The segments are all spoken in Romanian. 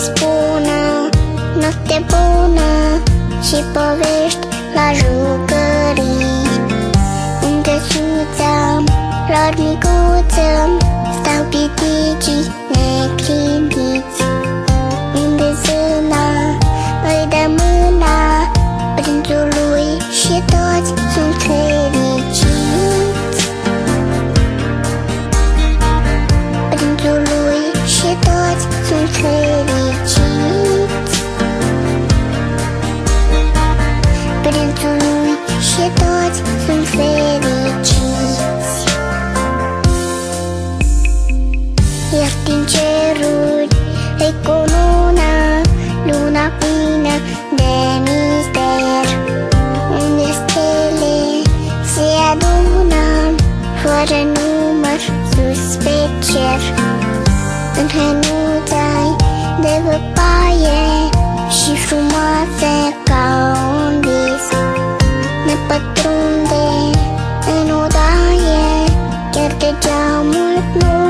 ne spună noapte bună Și povești la jucării ceruri îi cununa Luna plină de mister. Unde stele se adună Fără număr sus pe cer. În hănuța de văpaie Și frumoase ca un vis. Ne pătrunde în odaie Chiar de geamul nu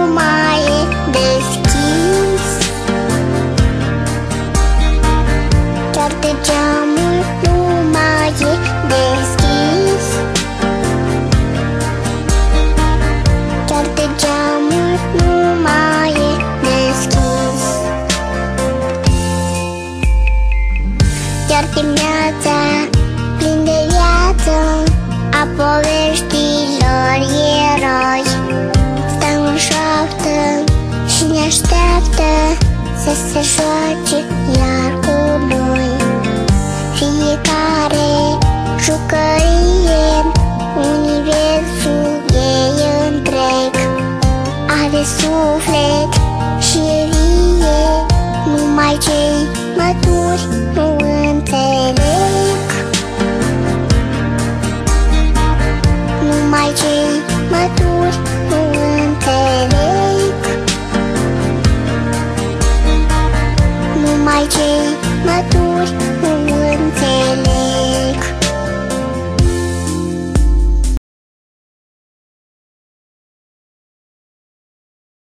Chiar dimineața plin de viață A poveștilor eroi. Stau în șoaptă și ne așteaptă Să se joace iar cu noi. Fiecare jucărie Universul ei întreg. Are suflet și e vie Numai cei maturi nu cei maturi nu înțeleg.